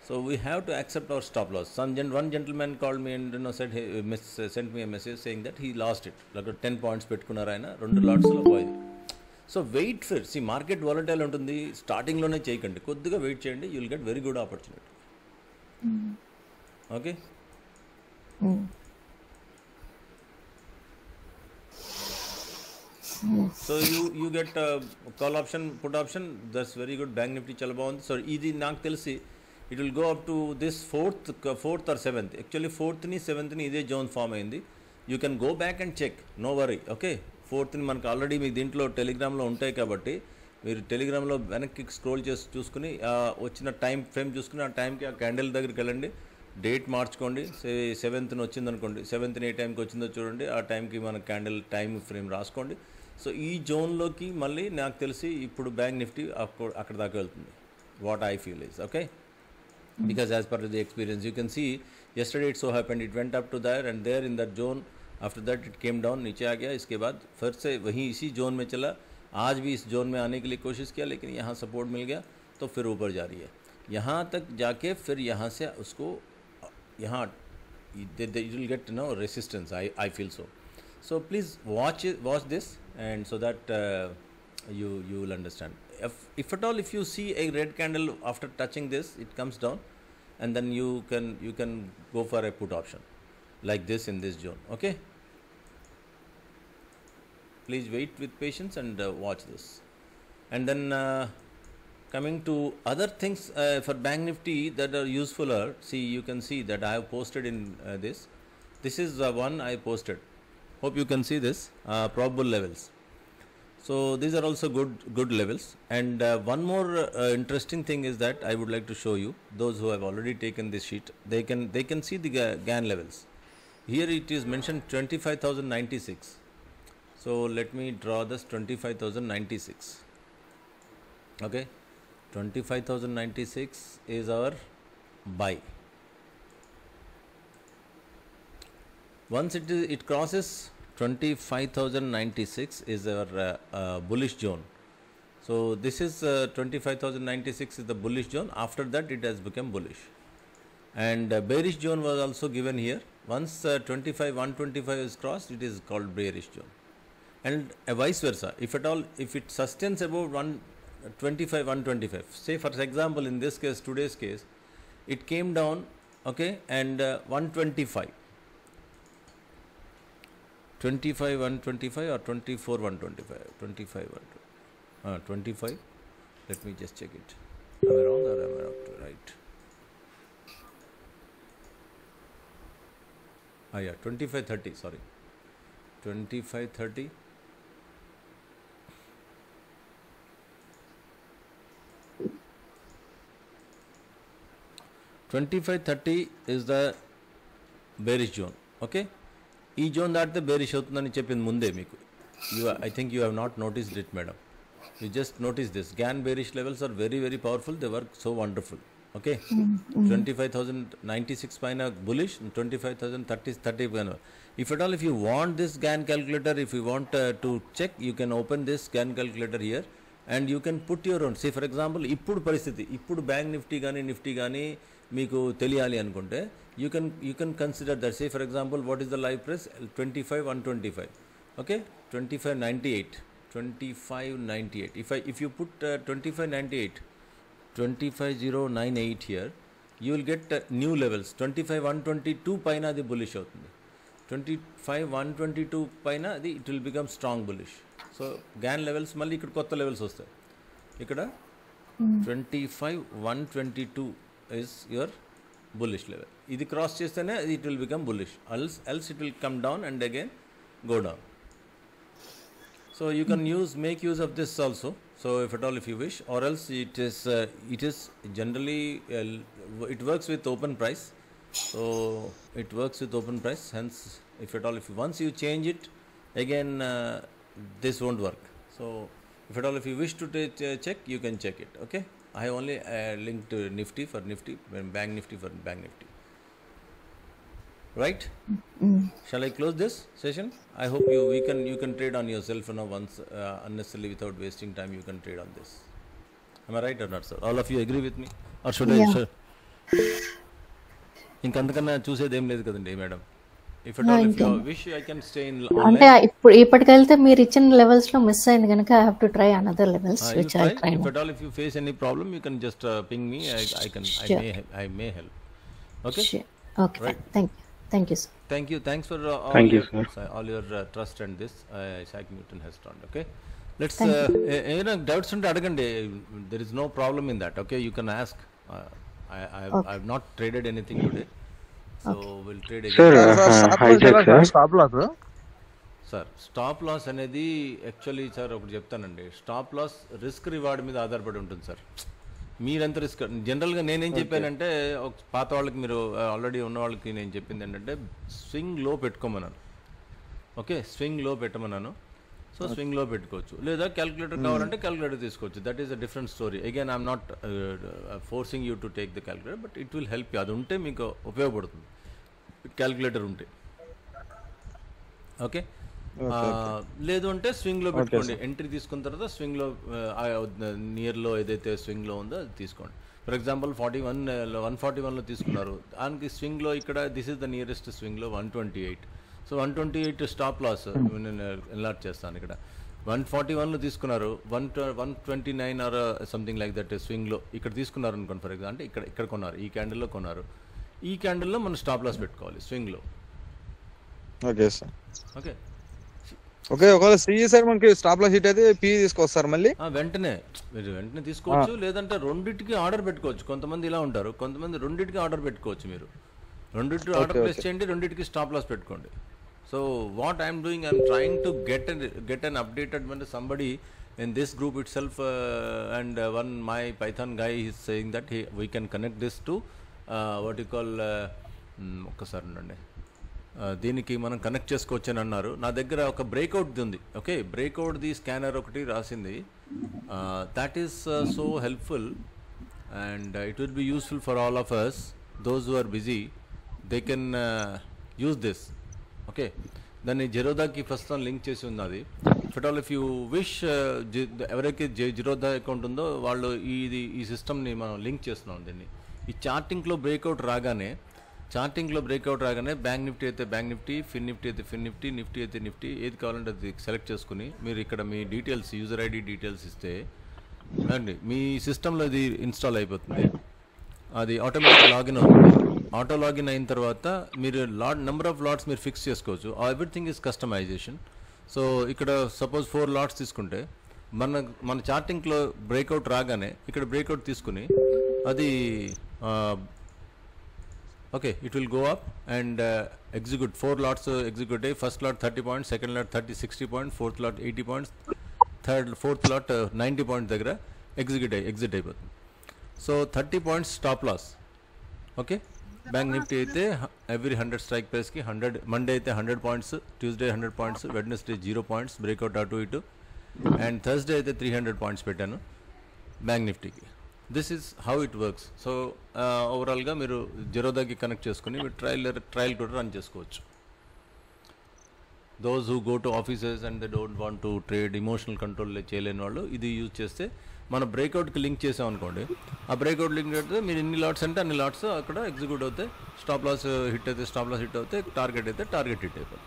so we have to accept our stop loss. Some gen, one gentleman called me and you know said he miss, sent me a message saying that he lost it. Like 10 points పెట్టుకున్నారు ఆయన? రెండు లాట్స్లో పోయింది. So wait ఫిర్ సి market volatile ఉంటుంది. స్టార్టింగ్లోనే చేయకండి. కొద్దిగా వెయిట్ చేయండి. You will get very good opportunity okay so you you get call option put option that's very good bank Nifty చాలా బాగుంది సో ఇది నాకు తెలిసి it will go up to this fourth fourth or seventh actually ఫోర్త్ని సెవెంత్ని ఇదే zone form అయింది. You can go back and check no worry okay ఫోర్త్ని మనకు already మీకు దీంట్లో టెలిగ్రామ్లో ఉంటాయి కాబట్టి మీరు టెలిగ్రామ్లో వెనక్కి స్క్రోల్ చేసి చూసుకుని వచ్చిన టైం ఫ్రేమ్ చూసుకుని ఆ టైంకి ఆ క్యాండిల్ దగ్గరికి వెళ్ళండి. డేట్ మార్చుకోండి. సెవెంత్ని వచ్చింది అనుకోండి సెవెంత్ని ఏ టైంకి వచ్చిందో చూడండి. ఆ టైంకి మన క్యాండిల్ టైం ఫ్రేమ్ రాసుకోండి. సో ఈ జోన్లోకి మళ్ళీ నాకు తెలిసి ఇప్పుడు బ్యాంక్ నిఫ్టీ అక్కడ అక్కడ దాకా వెళ్తుంది. What I feel is okay because as per the experience you can see yesterday it so happened it went up to there and there in that zone after that it came down नीचे आ गया इसके बाद फिर से वहीं इसी zone में चला आज भी इस जोन में आने के लिए कोशिश किया लेकिन यहाँ सपोर्ट मिल गया तो फिर ऊपर जा रही है यहाँ तक जाके फिर यहाँ से उसको यहाँ no resistance I, I feel so so please watch it watch this and so that uh, you you will understand. If, if at all if you see a red candle after touching this it comes down and then you can you can go for a put option like this in this zone okay? Please wait with patience and uh, watch this. And then uh, coming to other things uh, for bank nifty that are useful see you can see that i have posted in uh, this. This is uh, one i posted. Hope you can see this. Uh, probable levels so these are also good good levels. And uh, one more uh, interesting thing is that i would like to show you those who have already taken this sheet they can they can see the gan levels. Here it is mentioned 25096 so let me draw this 25096 okay? 25096 is our buy. Once it is it crosses 25096 is our uh, uh, bullish zone. So this is uh, 25096 is the bullish zone. After that it has become bullish. And bearish zone was also given here. Once uh, 25 125 is crossed it is called bearish zone. And vice versa. If at all if it sustains above 125 125 say for example in this case today's case it came down okay and uh, 125 25 125 or 24 125 25 125 uh, 25 let me just check it. Am i wrong or am i right? Ah yeah 25 30 sorry. 25 30 25 30 is the bearish zone okay ఈ zone దాటితే bearish అవుతుందని చెప్పింది ముందే మీకు you I think you have not noticed it madam you just notice this Gann bearish levels are very very powerful they work so wonderful okay twenty five thousand ninety six పైన bullish twenty five thousand thirty thirty పైన if at all if you want this Gann calculator if you want to check you can open this Gann calculator here and you can put your own say for example ఇప్పుడు పరిస్థితి ఇప్పుడు bank Nifty కానీ Nifty కానీ మీకు తెలియాలి అనుకుంటే you can you can consider that say for example what is the live price twenty five one twenty five okay twenty five ninety eight twenty five ninety eight if I if you put twenty five ninety eight twenty five zero nine eight here you will get new levels twenty five one twenty two పైన అది bullish అవుతుంది. Twenty five one twenty two పైన అది it will become strong bullish so Gann levels మళ్ళీ ఇక్కడ కొత్త levels వస్తాయి. ఇక్కడ twenty five one twenty two is your bullish level ఇది క్రాస్ చేస్తేనే it will become bullish else else it will come down and again you can use make use of this also. So if at all if you wish, or else it is uh, it is generally uh, l- it works with open price. So it works with open price. Hence, if at all if once you change it, again uh, this won't work. So if at all if you wish to ch- check, you can check it. Okay. I have only uh, linked to Nifty for Nifty, Bank Nifty for Bank Nifty. Right? Shall I close this session? I hope you we can you can trade on yourself you know once uh, unnecessarily without wasting time you can trade on this. Am I right or not, sir? All of you agree with me, or should I? Yeah. ఇంకంతకన్నా చూసేది ఏం లేదు కదండి madam if at No, all if you ఇంకేం. Wish I can stay in అంటే ఇప్పుడు ఇప్పటికెళ్తే మీరు ఇచ్చిన లెవెల్స్లో మిస్ అయింది కనుక I have to try another levels which I try if at all if you face any problem you can just ping me I I can I. May I may help okay okay thank you thank you sir Thank you. Thanks for all Thank you, your, sir. all your uh, trust and this. Uh, Isaac Newton has done. Okay. Let's. Thank Uh, eh, ఏమైనా doubts ఉంటే అడగండి there is no problem in that okay you can ask have not traded anything today so will trade Sir, again uh, hi, Jack, sir. Stop loss sir stop loss అనేది actually sir ఒకటి చెప్తానండి. Stop loss risk reward మీద ఆధారపడి ఉంటుంది sir మీరెంత risk జనరల్గా నేనేం చెప్పానంటే ఒక పాత వాళ్ళకి మీరు ఆల్రెడీ ఉన్న వాళ్ళకి నేను చెప్పింది ఏంటంటే స్వింగ్లో పెట్టుకోమన్నాను. ఓకే స్వింగ్లో పెట్టమన్నాను. సో స్వింగ్లో పెట్టుకోవచ్చు. లేదా క్యాలిక్యులేటర్ కావాలంటే క్యాలిక్యులేటర్ తీసుకోవచ్చు. That is a different story again I'm not forcing you to take the calculator but it will help you అది ఉంటే మీకు ఉపయోగపడుతుంది. క్యాలిక్యులేటర్ ఉంటే. ఓకే లేదు అంటే స్వింగ్లో పెట్టుకోండి. ఎంట్రీ తీసుకున్న తర్వాత స్వింగ్లో నియర్లో ఏదైతే స్వింగ్లో ఉందో అది తీసుకోండి. For example forty one one forty వన్లో తీసుకున్నారు. దానికి స్వింగ్లో ఇక్కడ this is the nearest స్వింగ్లో one twenty eight so one twenty eight stop loss నేను ఎన్లాట్ చేస్తాను ఇక్కడ. వన్ ఫార్టీ వన్లో తీసుకున్నారు. One one twenty nine or something like that స్వింగ్లో ఇక్కడ తీసుకున్నారు అనుకోండి ఫర్ ఎగ్జాంపుల్ అంటే ఇక్కడ ఇక్కడ కొన్నారు ఈ క్యాండిల్లో కొన్నారు. ఈ క్యాండిల్లో మనం స్టాప్ లాస్ పెట్టుకోవాలి స్వింగ్లో ఓకే సార్ ఓకే ఓకే ఒకవేళ సిఈ సార్ మనకి స్టాప్ లాస్ హిట్ అయితే పీ తీసుకొస్తారు మళ్ళీ. వెంటనే. మీరు వెంటనే తీసుకోవచ్చు లేదంటే రెండింటికి ఆర్డర్ పెట్టుకోవచ్చు. కొంతమంది ఇలా ఉంటారు కొంతమంది రెండింటికి ఆర్డర్ పెట్టుకోవచ్చు మీరు. రెండింటికి ఆర్డర్ ప్లేస్ చేయండి రెండింటికి స్టాప్ లాస్ పెట్టుకోండి. So what I'm doing I'm trying to get get an updated అంటే సంబడి ఇన్ దిస్ గ్రూప్ ఇట్ self and one my Python guy is saying that we can connect this to what you call ఒక్కసారి ఉండండి. దీనికి మనం connect చేసుకోవచ్చు అని అన్నారు. నా దగ్గర ఒక బ్రేక్అవుట్ ఉంది. ఓకే బ్రేక్అవుట్ ది స్కానర్ ఒకటి రాసింది. That is so helpful and it will be useful for all of us those who are busy they can use this okay. దాన్ని జెరోదాకి ప్రస్తుతం లింక్ చేసి ఉన్నది. At all if you wish ఎవరైతే Zerodha account ఉందో వాళ్ళు ఇది ఈ సిస్టమ్ని మనం లింక్ చేస్తున్నాం దీన్ని. ఈ చార్టింగ్లో బ్రేక్అవుట్ రాగానే చార్టింగ్లో బ్రేక్అవుట్ రాగానే బ్యాంక్ నిఫ్టీ అయితే బ్యాంక్ నిఫ్టీ ఫిన్ నిఫ్టీ అయితే ఫిన్ నిఫ్టీ నిఫ్టీ అయితే నిఫ్టీ ఏది కావాలంటే అది సెలెక్ట్ చేసుకుని మీరు ఇక్కడ మీ డీటెయిల్స్ యూజర్ ఐడి డీటెయిల్స్ ఇస్తే అండి మీ సిస్టంలో ఇది ఇన్స్టాల్ అయిపోతుంది. అది ఆటోమేటిక్ లాగిన్ అవుతుంది. ఆటో లాగిన్ అయిన తర్వాత మీరు లాట్ నెంబర్ ఆఫ్ లాట్స్ మీరు ఫిక్స్ చేసుకోవచ్చు. ఎవ్రీథింగ్ ఇస్ కస్టమైజేషన్ సో ఇక్కడ సపోజ్ ఫోర్ లాట్స్ తీసుకుంటే మన మన చార్టింగ్లో బ్రేక్అవుట్ రాగానే ఇక్కడ బ్రేక్అవుట్ తీసుకుని అది okay it will go up and execute four lots execute అయ్యి first lot thirty points second lot thirty sixty points fourth lot eighty points third fourth lot ninety points దగ్గర execute అయ్యి exit అయిపోతుంది. So thirty points stop loss okay bank Nifty అయితే every hundred strike ప్రైస్కి hundred Monday అయితే hundred points Tuesday hundred points Wednesday zero points breakout అటు ఇటు. And Thursday అయితే three hundred points పెట్టాను bank నిఫ్టీకి. This is how it works. So ఓవరాల్గా మీరు జెరోదాకి కనెక్ట్ చేసుకుని మీరు ట్రయల్ ట్రయల్ కూడా రన్ చేసుకోవచ్చు. Those who go to offices and they don't want to trade emotional control చేయలేని వాళ్ళు ఇది యూజ్ చేస్తే మన బ్రేక్అవుట్కి లింక్ చేసాం అనుకోండి. ఆ బ్రేక్అవుట్ లింక్ అయితే మీరు ఎన్ని లాట్స్ అంటే అన్ని లాట్స్ అక్కడ ఎగ్జిక్యూట్ అవుతాయి స్టాప్ లాస్ హిట్ అయితే స్టాప్ లాస్ హిట్ అవుతాయి టార్గెట్ అయితే టార్గెట్ హిట్ అయిపోతుంది.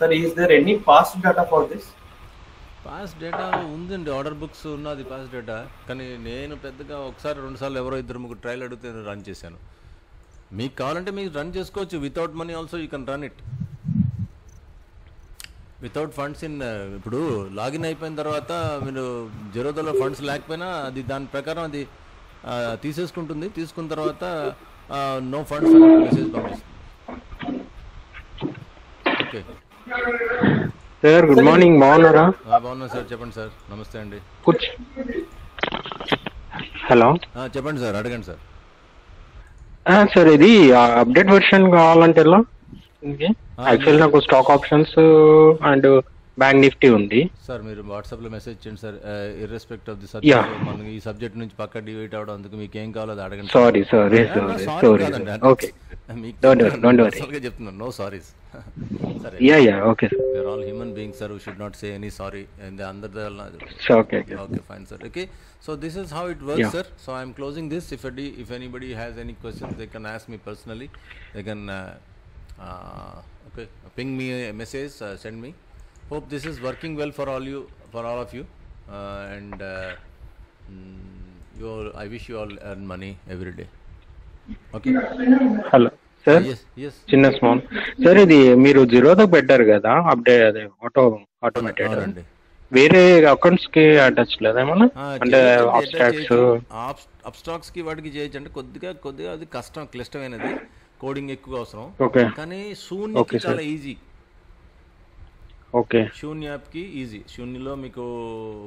Sir, is there any past data for this? Past data ఉందండి. ఆర్డర్ బుక్స్ ఉన్నది పాస్ డేటా కానీ నేను పెద్దగా ఒకసారి రెండు సార్లు ఎవరో ఇద్దరు ముగ్గురు ట్రయల్ అడిగితే రన్ చేశాను. మీకు కావాలంటే మీకు రన్ చేసుకోవచ్చు. Without money also you can run it without funds in ఇప్పుడు లాగిన్ అయిపోయిన తర్వాత మీరు జెరోదాలో ఫండ్స్ లేకపోయినా అది దాని ప్రకారం అది తీసేసుకుంటుంది. తీసుకున్న తర్వాత నో ఫండ్స్ మెసేజ్ పంపిస్తుంది. ఓకే సార్ గుడ్ మార్నింగ్ బాగున్నారా? బాగున్నాను సార్. చెప్పండి సార్. నమస్తే అండి. హలో? చెప్పండి సార్. అడగండి సార్. సార్ ఇది అప్డేట్ వెర్షన్ కావాలంటే ఎలా? నాకు స్టాక్ ఆప్షన్స్ అండ్ బ్యాంక్ ఉంది. సార్ మీరు వాట్సాప్లో message sir. Irrespective of the subject ఈ సబ్జెక్ట్ నుంచి పక్క డివైట్ అవడం మీకు ఏం కావాలో అడగండి. Sorry. Sorry sorry sorry okay sir we any sorry under the okay work sir closing this if anybody has any questions me personally okay, ping me a message, uh, send me. Hope this is working well for all you, for all of you, uh, and uh, mm, you all, I wish you all earn money every day. Okay. Hello sir yes, yes. చిన్న small sir ఇది మీరు జీరోతో పెట్టారు కదా update అదే auto automated అవునండి. వేరే అకౌంట్స్కి attach లేదా ఏమన్నా అంటే అబ్స్ట్రాక్ట్స్ అబ్స్ట్రాక్స్కి వాటికి చేయొచ్చు అంటే కొద్దిగా కొద్దిగా అది కష్టం క్లిష్టమైనది కోడింగ్ ఎక్కువ అవసరం. కానీ శూన్యకి. చాలా ఈజీ ఓకే. శూన్య యాప్కి ఈజీ శూన్యలో మీకు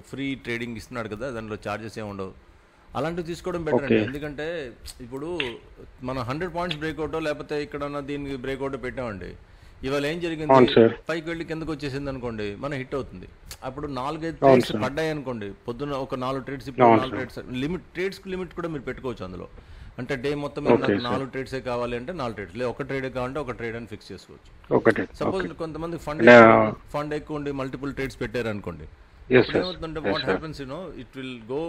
ఫ్రీ ట్రేడింగ్ ఇస్తున్నాడు కదా దానిలో ఛార్జెస్ ఏమి ఉండవు. అలాంటివి తీసుకోవడం బెటర్ అండి. ఎందుకంటే ఇప్పుడు మనం హండ్రెడ్ పాయింట్స్ బ్రేక్అవుట్ లేకపోతే ఇక్కడ దీనికి బ్రేక్అవుట్ పెట్టామండి. ఇవాళ ఏం జరిగింది. పైకి వెళ్ళి కిందకు వచ్చేసింది అనుకోండి మన హిట్ అవుతుంది. అప్పుడు నాలుగైదు ట్రేడ్స్. పడ్డాయి అనుకోండి పొద్దున్న ఒక నాలుగు ట్రేడ్స్ ఇప్పుడు నాలుగు ట్రేడ్స్ లిమిట్ ట్రేడ్స్ లిమిట్ కూడా మీరు పెట్టుకోవచ్చు అందులో. అంటే డే మొత్తం. నాలుగు ట్రేడ్సే కావాలి అంటే నాలుగు ట్రేడ్స్. లేదు ఒక ట్రేడ్ కావాలంటే ఒక ట్రేడ్ అని ఫిక్స్ చేసుకోవచ్చు. సపోజ్ కొంతమంది ఫండ్ ఫండ్ ఎక్కువ ఉండి మల్టిపుల్ ట్రేడ్స్ పెట్టారు అనుకోండి Yes, ఇప్పుడు sir. ఏమవుతుందంటే what. Happens you know it will go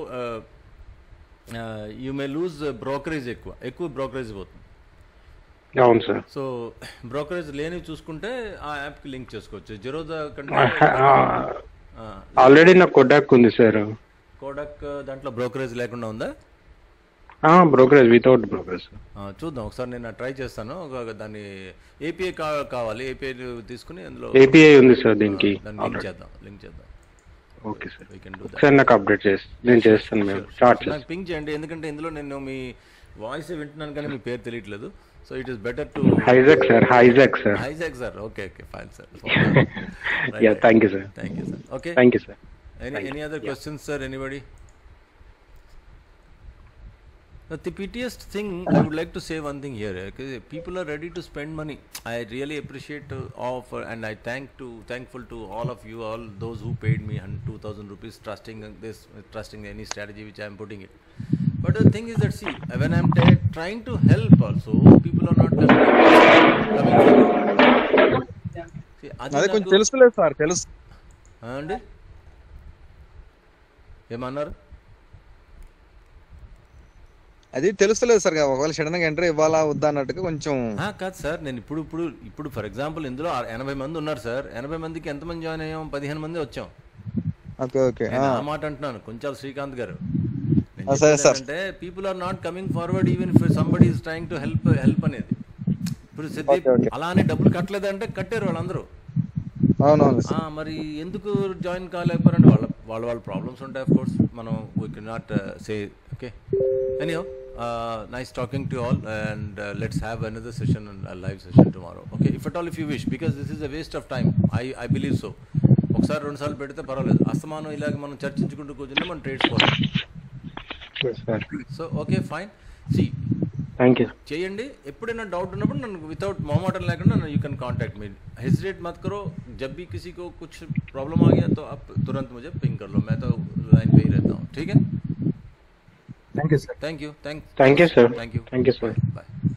you may lose brokerage ఎక్కువ. ఎక్కువ బ్రోకరేజ్ పోతుంది. అవును సార్ సో బ్రోకరేజ్ లేని చూసుకుంటే ఆ యాప్కి లింక్ చేసుకోవచ్చు. జెరోదా కంటే ఆల్రెడీ నాకు కొడాక్ ఉంది సార్ కోడక్ దాంట్లో బ్రోకరేజ్ లేకుండా ఉందా? బ్రోకరేజ్ వితౌట్ బ్రోకరేజ్ చూద్దాం ఒకసారి నేను ట్రై చేస్తాను. దాన్ని ఏపీఐ కావాలి ఏపీఐ తీసుకుని అందులో ఏపీఐ ఉంది సార్ దీనికి. దాన్ని లింక్ చేద్దాం లింక్ చేద్దాం. Okay sir. ఒకసారి నాకు అప్డేట్ చేసి నేను చేస్తాను మేము. స్టార్ట్ నాకు చేస్తాను. పింక్ చేయండి ఎందుకంటే ఇందులో నేను మీ వాయిస్ వింటున్నాను కానీ మీ పేరు తెలియట్లేదు. So it is better to hijack sir hijack sir hijack sir okay okay fine sir yeah thank you sir thank you sir okay thank you sir Any any other questions, sir? Anybody? But the pettiest thing I would like to say one thing here. Okay, people are ready to spend money. I really appreciate uh, offer and I thank to thankful to all of you, all those who paid me and two thousand rupees, trusting in this, trusting any strategy which I am putting it. But the thing is that see, when I'm t- trying to help also, people are not coming. coming. See, అది అదే కొంచెం నాకు- తెలుసులేదు sir తెలుసు ఆ అండి ఏమన్నారు అది తెలుస్తలేదు సార్ ఒకవేళ సడన్గా ఎంట్రీ ఇవ్వాలా వద్దా అన్నట్టుగా కొంచెం కాదు సార్ నేను ఇప్పుడు ఇప్పుడు ఇప్పుడు ఫర్ ఎగ్జాంపుల్ ఇందులో ఎనభై మంది ఉన్నారు సార్. ఎనభై మందికి ఎంతమంది జాయిన్ అయ్యాం? పదిహేను మంది వచ్చాం. Okay okay. ఆ. మాట అంటున్నాను. కొంచెం శ్రీకాంత్ గారు. అంటే people are not coming forward even if somebody is trying to help help అనేది. ఇప్పుడు సిద్దిక్ ఓకే, ఓకే. అలా అని డబ్బులు కట్టలేదంటే కట్టారు వాళ్ళందరూ. అవునవును ఆ, మరి ఎందుకు జాయిన్ కాలేకపోయారంటే వాళ్ళ వాళ్ళ వాళ్ళ ప్రాబ్లమ్స్ ఉంటాయి ఆఫ్ కోర్స్ మనం we can not say okay anyhow nice talking to all and let's have another session live session tomorrow okay if at all if you wish because this is a waste of time I I believe so ఒకసారి రెండు సార్లు పెడితే పర్వాలేదు అస్తమానం ఇలాగ మనం చర్చించుకుంటూ కూర్చుంటే మనం ట్రేడ్స్ పోతాం sir so okay fine see thank you చేయండి ఎప్పుడైనా డౌట్ ఉన్నప్పుడు నన్ను వితౌట్ మొహమాటం లేకుండా you can contact me hesitate मत करो जब भी किसी को कुछ प्रॉब्लम आ गया तो आप तुरंत मुझे पिंग कर लो मैं तो लाइन पे ही रहता हूँ ठीक है Thank you, sir. Thank you. Thank, thank you, sir. Thank you. Thank you, sir. Bye.